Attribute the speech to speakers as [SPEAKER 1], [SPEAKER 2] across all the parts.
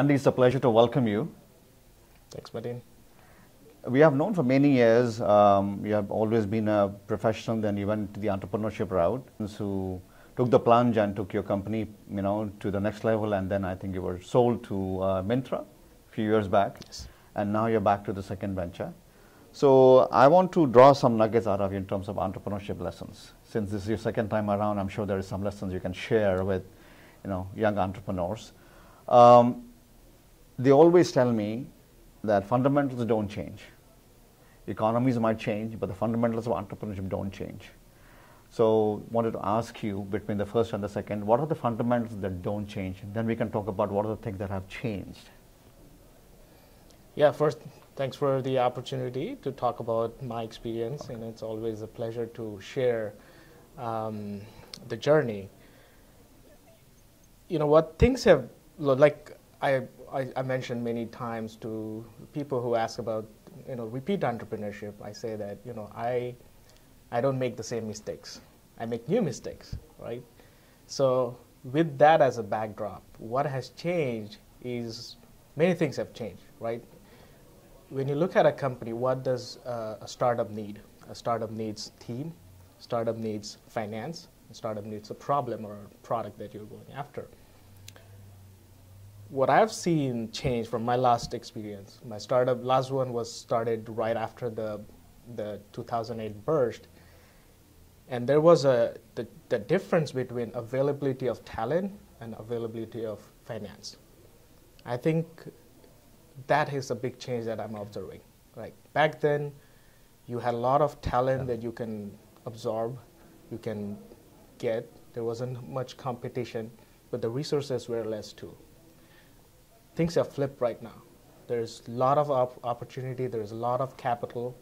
[SPEAKER 1] Andy, it's a pleasure to welcome you.
[SPEAKER 2] Thanks, Mateen.
[SPEAKER 1] We have known for many years, um, you have always been a professional, then you went to the entrepreneurship route, who took the plunge and took your company, you know, to the next level, and then I think you were sold to uh, Myntra a few years back,
[SPEAKER 2] Yes.
[SPEAKER 1] and now you're back to the second venture. So I want to draw some nuggets out of you in terms of entrepreneurship lessons. Since this is your second time around, I'm sure there is some lessons you can share with, you know, young entrepreneurs. Um, they always tell me that fundamentals don't change. Economies might change, but the fundamentals of entrepreneurship don't change. So, wanted to ask you between the first and the second, what are the fundamentals that don't change? And then we can talk about what are the things that have changed.
[SPEAKER 2] Yeah, first, thanks for the opportunity to talk about my experience, and it's always a pleasure to share um, the journey. You know what things have like I, I I mentioned many times to people who ask about you know repeat entrepreneurship. I say that you know I I don't make the same mistakes. I make new mistakes, right? So with that as a backdrop, what has changed is many things have changed, right? When you look at a company, what does uh, a startup need? A startup needs team, startup needs finance, startup needs a problem or a product that you're going after. What I've seen change from my last experience, my startup, last one was started right after the, the 2008 burst, and there was a the, the difference between availability of talent and availability of finance. I think that is a big change that I'm observing. Right back then, you had a lot of talent that you can absorb, you can get. There wasn't much competition, but the resources were less too. Things have flipped right now. There's a lot of op- opportunity. There's a lot of capital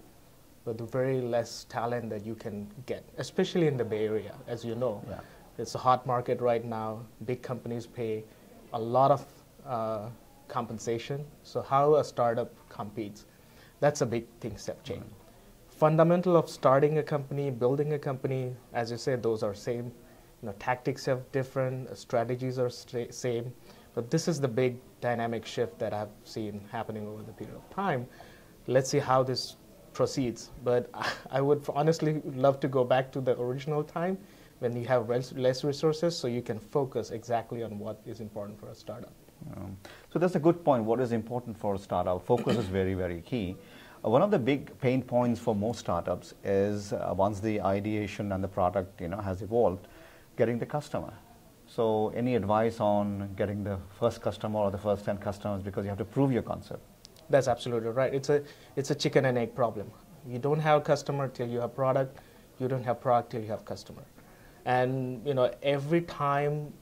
[SPEAKER 2] but very less talent that you can get, especially in the Bay Area, as you know.
[SPEAKER 1] Yeah.
[SPEAKER 2] It's a hot market right now. Big companies pay a lot of uh, compensation. So how a startup competes, that's a big thing step change. Fundamental of starting a company, building a company, as you said, those are same. You know, tactics have different, strategies are same. But this is the big dynamic shift that I've seen happening over the period of time. Let's see how this proceeds. But I would honestly love to go back to the original time when you have less resources so you can focus exactly on what is important for a startup.
[SPEAKER 1] Um, so that's a good point. What is important for a startup? Focus is very, very key. Uh, one of the big pain points for most startups is uh, once the ideation and the product you know has evolved, getting the customer. So any advice on getting the first customer or the first 10 customers because you have to prove your concept?
[SPEAKER 2] That's absolutely right. It's a it's a chicken and egg problem. You don't have a customer till you have product. You don't have product till you have customer. And you know every time,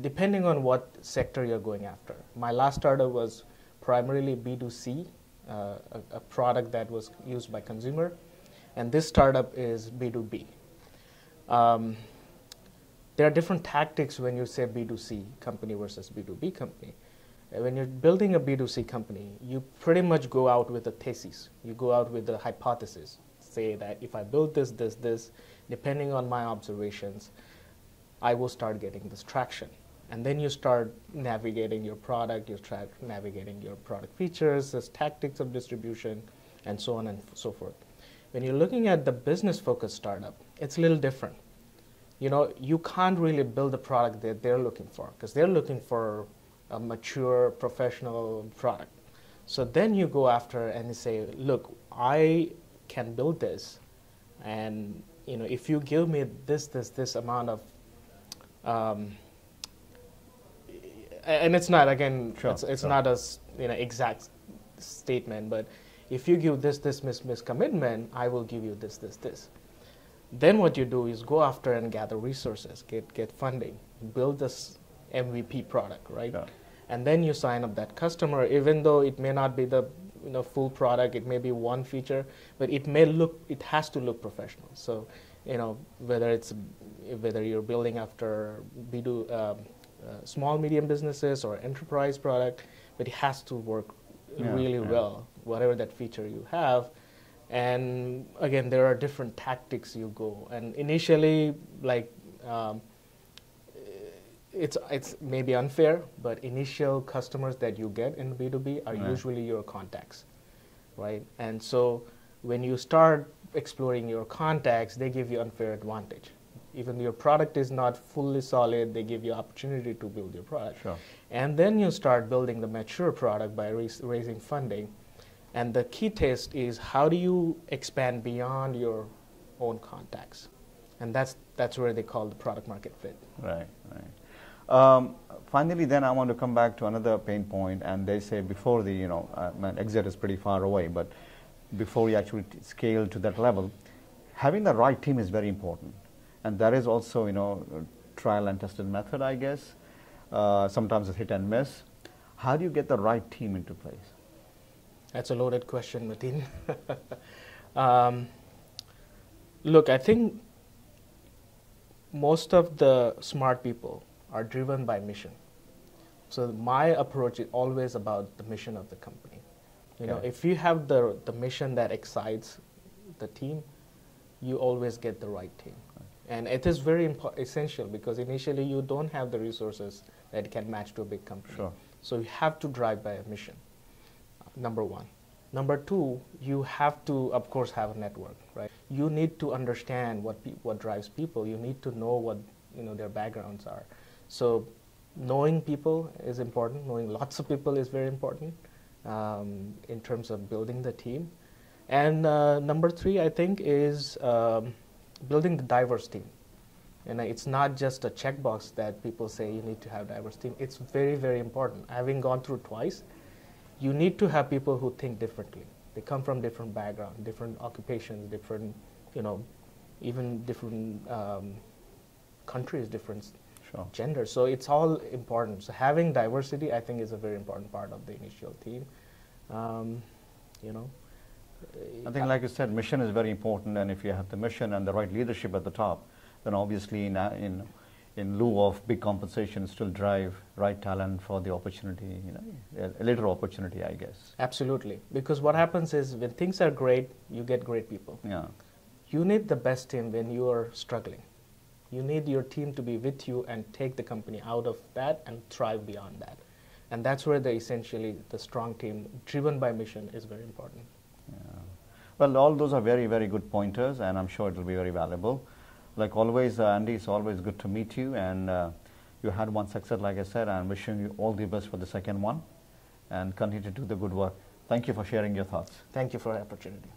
[SPEAKER 2] depending on what sector you're going after. My last startup was primarily B2C, uh, a, a product that was used by consumer, and this startup is B2B. Um, there are different tactics when you say B2C company versus B2B company. Uh, When you're building a B2C company, you pretty much go out with a thesis. You go out with a hypothesis. Say that if I build this, this, this, depending on my observations, I will start getting this traction. And then you start navigating your product, you start navigating your product features, the tactics of distribution, and so on and so forth. When you're looking at the business focused startup, it's a little different you know, you can't really build a product that they're looking for because they're looking for a mature professional product. So then you go after and you say, look, I can build this, and you know, if you give me this, this, this amount of, um, and it's not again,
[SPEAKER 1] Sure,
[SPEAKER 2] it's, it's
[SPEAKER 1] sure.
[SPEAKER 2] not a you know exact statement, but if you give this, this, this, this commitment, I will give you this, this, this. Then what you do is go after and gather resources, get get funding, build this MVP product, right?
[SPEAKER 1] Yeah.
[SPEAKER 2] And then you sign up that customer, even though it may not be the you know full product, it may be one feature, but it may look, it has to look professional. So, you know whether it's whether you're building after B2 um, uh, small medium businesses or enterprise product, but it has to work
[SPEAKER 1] Yeah,
[SPEAKER 2] really
[SPEAKER 1] yeah.
[SPEAKER 2] well, whatever that feature you have. And again, there are different tactics you go. And initially, like, um, it's it's maybe unfair, but initial customers that you get in B2B are
[SPEAKER 1] Right.
[SPEAKER 2] usually your contacts, right? And so when you start exploring your contacts, they give you unfair advantage. Even your product is not fully solid, they give you opportunity to build your product.
[SPEAKER 1] Sure.
[SPEAKER 2] And then you start building the mature product by rais- raising funding. And the key test is how do you expand beyond your own contacts? And that's, that's where they call the product market fit.
[SPEAKER 1] Right, right. Um, finally, then I want to come back to another pain point, and they say before the, you know, uh, man, exit is pretty far away, but before you actually scale to that level, having the right team is very important, and that is also, you know, trial and tested method, I guess. Uh, sometimes it's hit and miss. How do you get the right team into place?
[SPEAKER 2] That's a loaded question, Mateen. um, look, I think most of the smart people are driven by mission. So my approach is always about the mission of the company. You know, if you have the the mission that excites the team, you always get the right team. And it is very impo- essential because initially you don't have the resources that can match to a big company.
[SPEAKER 1] Sure.
[SPEAKER 2] So you have to drive by a mission number one. Number two, you have to, of course, have a network, right? You need to understand what what drives people. You need to know what you know their backgrounds are. So, knowing people is important. Knowing lots of people is very important um, in terms of building the team. And uh, number three, I think, is um, building the diverse team. And it's not just a checkbox that people say you need to have diverse team. It's very, very important. Having gone through twice, you need to have people who think differently. They come from different backgrounds, different occupations, different, you know, even different um, countries, different
[SPEAKER 1] Sure.
[SPEAKER 2] genders. So it's all important. So having diversity, I think, is a very important part of the initial team. Um, you know,
[SPEAKER 1] I think, like you said, mission is very important, and if you have the mission and the right leadership at the top, then obviously, in, in, in lieu of big compensation, still drive right talent for the opportunity, you know, a, later opportunity, I guess.
[SPEAKER 2] absolutely. Because what happens is when things are great, you get great people.
[SPEAKER 1] Yeah,
[SPEAKER 2] You need the best team when you are struggling. You need your team to be with you and take the company out of that and thrive beyond that. And that's where the essentially the strong team driven by mission is very important.
[SPEAKER 1] yeah. Well, all those are very, very good pointers, and I'm sure it will be very valuable. Like always, uh, Andy, it's always good to meet you, and uh, you had one success, like I said. I'm wishing you all the best for the second one, and continue to do the good work. Thank you for sharing your thoughts.
[SPEAKER 2] Thank you for the opportunity.